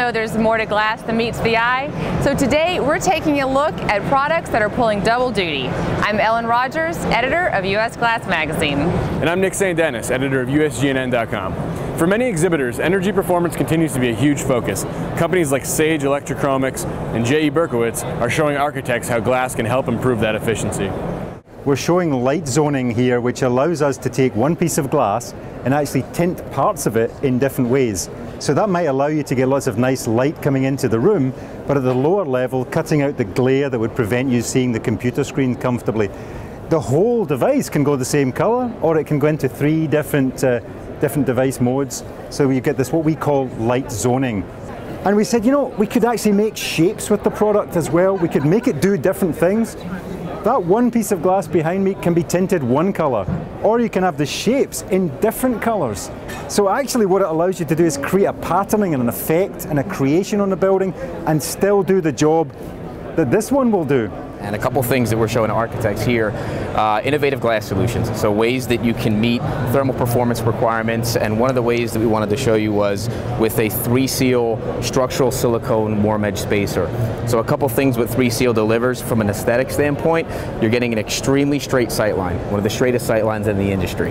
know there's more to glass than meets the eye. So today we're taking a look at products that are pulling double duty. I'm Ellen Rogers, editor of US Glass Magazine. And I'm Nick St. Denis, editor of USGNN.com. For many exhibitors, energy performance continues to be a huge focus. Companies like Sage Electrochromics and J.E. Berkowitz are showing architects how glass can help improve that efficiency. We're showing light zoning here, which allows us to take one piece of glass and actually tint parts of it in different ways. So that might allow you to get lots of nice light coming into the room, but at the lower level, cutting out the glare that would prevent you seeing the computer screen comfortably. The whole device can go the same color, or it can go into three different, uh, different device modes. So you get this, what we call light zoning. And we said, you know, we could actually make shapes with the product as well. We could make it do different things. That one piece of glass behind me can be tinted one color, or you can have the shapes in different colors. So actually what it allows you to do is create a patterning and an effect and a creation on the building and still do the job that this one will do. And a couple things that we're showing architects here, uh, innovative glass solutions. So ways that you can meet thermal performance requirements. And one of the ways that we wanted to show you was with a TriSeal structural silicone warm edge spacer. So a couple things what TriSeal delivers from an aesthetic standpoint, you're getting an extremely straight sight line, one of the straightest sight lines in the industry.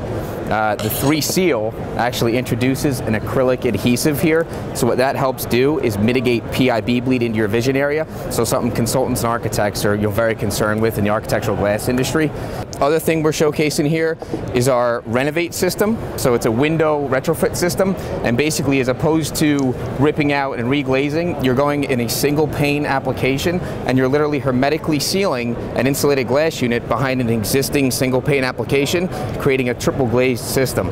Uh, the TriSeal actually introduces an acrylic adhesive here. So what that helps do is mitigate PIB bleed into your vision area. So something consultants and architects are you know, very concerned with in the architectural glass industry. Other thing we're showcasing here is our Renovate system. So it's a window retrofit system, and basically as opposed to ripping out and reglazing, you're going in a single pane application, and you're literally hermetically sealing an insulated glass unit behind an existing single pane application, creating a triple glazed system.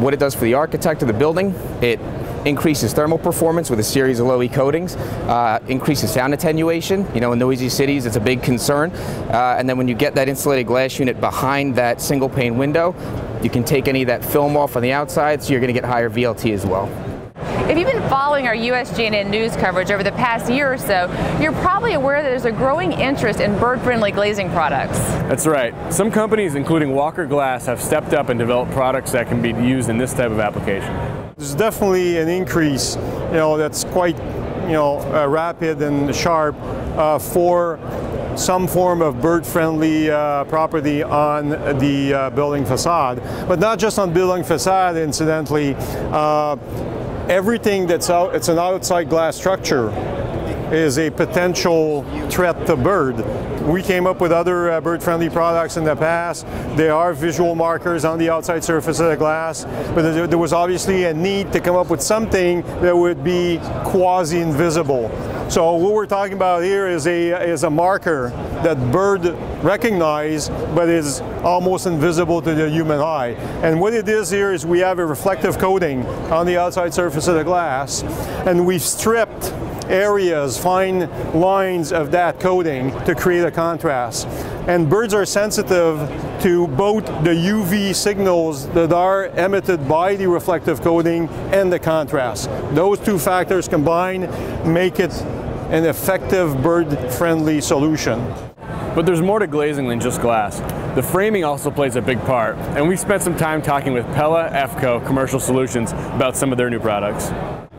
What it does for the architect of the building, it increases thermal performance with a series of low E coatings, uh, increases sound attenuation. You know, in noisy cities, it's a big concern. Uh, and then when you get that insulated glass unit behind that single pane window, you can take any of that film off on the outside, so you're going to get higher VLT as well. If you've been following our USGNN news coverage over the past year or so, you're probably aware that there's a growing interest in bird-friendly glazing products. That's right. Some companies, including Walker Glass, have stepped up and developed products that can be used in this type of application. There's definitely an increase, you know, that's quite, you know, uh, rapid and sharp uh, for some form of bird-friendly uh, property on the uh, building facade. But not just on building facade, incidentally. Uh, everything that's out, it's an outside glass structure is a potential threat to bird. We came up with other uh, bird-friendly products in the past. There are visual markers on the outside surface of the glass, but there, was obviously a need to come up with something that would be quasi-invisible. So what we're talking about here is a, is a marker that bird recognize, but is almost invisible to the human eye. And what it is here is we have a reflective coating on the outside surface of the glass, and we've stripped areas, fine lines of that coating to create a contrast. And birds are sensitive to both the UV signals that are emitted by the reflective coating and the contrast. Those two factors combined make it an effective bird-friendly solution. But there's more to glazing than just glass. The framing also plays a big part, and we spent some time talking with Pella EFCO Commercial Solutions about some of their new products.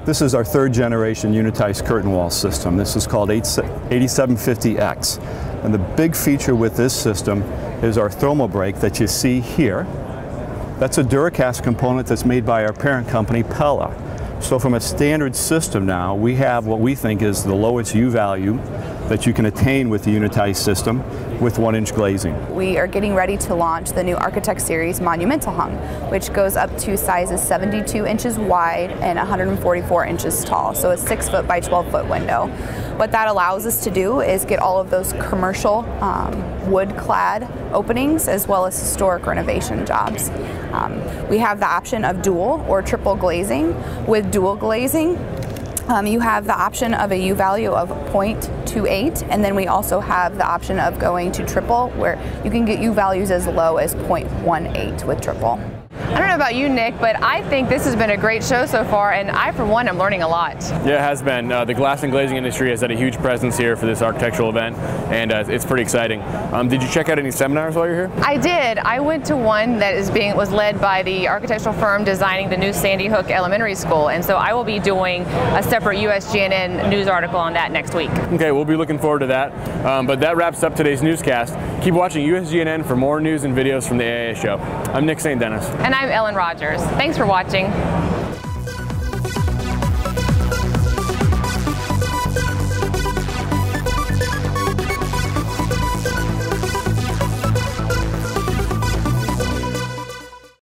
This is our third generation unitized curtain wall system. This is called 8750X. And the big feature with this system is our thermal break that you see here. That's a Duracast component that's made by our parent company, Pella. So from a standard system now, we have what we think is the lowest U value that you can attain with the unitized system with one inch glazing. We are getting ready to launch the new Architect Series Monumental Hung, which goes up to sizes 72 inches wide and 144 inches tall, so a 6 foot by 12 foot window. What that allows us to do is get all of those commercial um, wood clad openings as well as historic renovation jobs. Um, we have the option of dual or triple glazing. With dual glazing, um, you have the option of a U value of 0.28 and then we also have the option of going to triple where you can get U values as low as 0.18 with triple. I don't know about you, Nick, but I think this has been a great show so far, and I, for one, am learning a lot. Yeah, it has been. Uh, the glass and glazing industry has had a huge presence here for this architectural event, and uh, it's pretty exciting. Um, did you check out any seminars while you're here? I did. I went to one that is being was led by the architectural firm designing the new Sandy Hook Elementary School, and so I will be doing a separate USGNN news article on that next week. Okay, we'll be looking forward to that. Um, but that wraps up today's newscast. Keep watching USGNN for more news and videos from the AIA show. I'm Nick St. Denis. And I'm Ellen Rogers. Thanks for watching.